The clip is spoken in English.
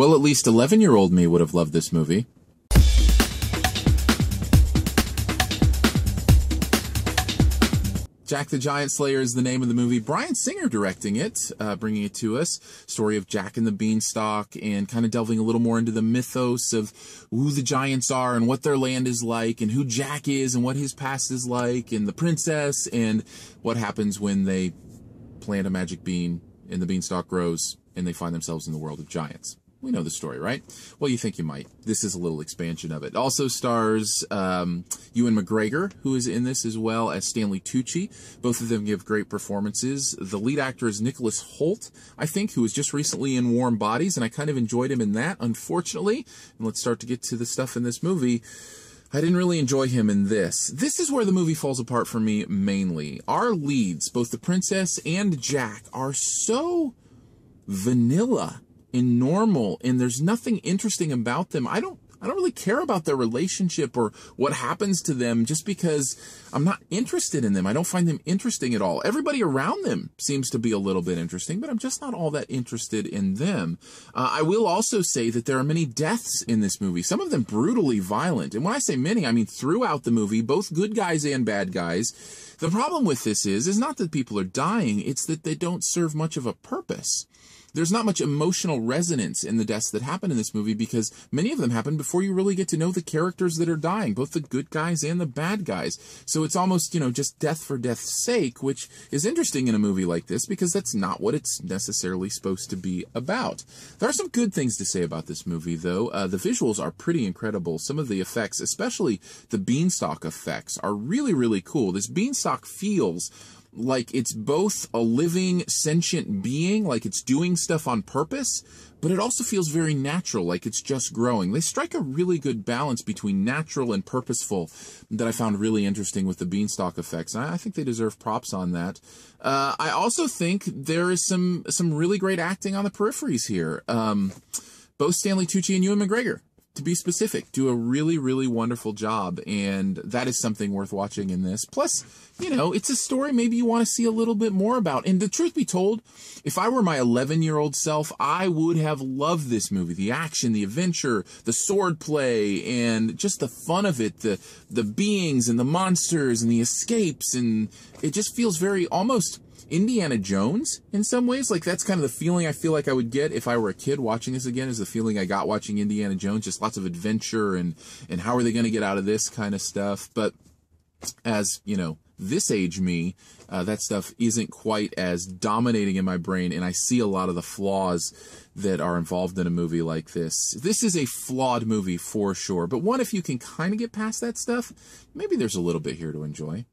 Well, at least 11 year old me would have loved this movie. Jack the Giant Slayer is the name of the movie. Bryan Singer directing it, uh, bringing it to us. Story of Jack and the Beanstalk, and kind of delving a little more into the mythos of who the giants are and what their land is like, and who Jack is and what his past is like, and the princess, and what happens when they plant a magic bean and the beanstalk grows and they find themselves in the world of giants. We know the story, right? Well, you think you might. This is a little expansion of it. Also stars um, Ewan McGregor, who is in this, as well as Stanley Tucci. Both of them give great performances. The lead actor is Nicholas Hoult, I think, who was just recently in Warm Bodies, and I kind of enjoyed him in that, unfortunately. And let's start to get to the stuff in this movie. I didn't really enjoy him in this. This is where the movie falls apart for me mainly. Our leads, both the princess and Jack, are so vanilla and normal and there's nothing interesting about them. I don't I don't really care about their relationship or what happens to them just because I'm not interested in them. I don't find them interesting at all. Everybody around them seems to be a little bit interesting, but I'm just not all that interested in them. Uh, I will also say that there are many deaths in this movie, some of them brutally violent. And when I say many, I mean throughout the movie, both good guys and bad guys. The problem with this is, is not that people are dying, it's that they don't serve much of a purpose there's not much emotional resonance in the deaths that happen in this movie because many of them happen before you really get to know the characters that are dying, both the good guys and the bad guys. So it's almost, you know, just death for death's sake, which is interesting in a movie like this because that's not what it's necessarily supposed to be about. There are some good things to say about this movie, though. Uh, the visuals are pretty incredible. Some of the effects, especially the beanstalk effects, are really, really cool. This beanstalk feels like it's both a living sentient being, like it's doing stuff on purpose, but it also feels very natural, like it's just growing. They strike a really good balance between natural and purposeful that I found really interesting with the beanstalk effects. I think they deserve props on that. Uh, I also think there is some some really great acting on the peripheries here. Um, both Stanley Tucci and Ewan McGregor to be specific, do a really, really wonderful job. And that is something worth watching in this. Plus, you know, it's a story maybe you want to see a little bit more about. And the truth be told, if I were my 11 year old self, I would have loved this movie. The action, the adventure, the sword play, and just the fun of it, the, the beings and the monsters and the escapes. And it just feels very almost Indiana Jones in some ways. Like that's kind of the feeling I feel like I would get if I were a kid watching this again. Is the feeling I got watching Indiana Jones, just lots of adventure and and how are they going to get out of this kind of stuff. But as you know, this age me, uh, that stuff isn't quite as dominating in my brain, and I see a lot of the flaws that are involved in a movie like this. This is a flawed movie for sure, but one if you can kind of get past that stuff, maybe there's a little bit here to enjoy.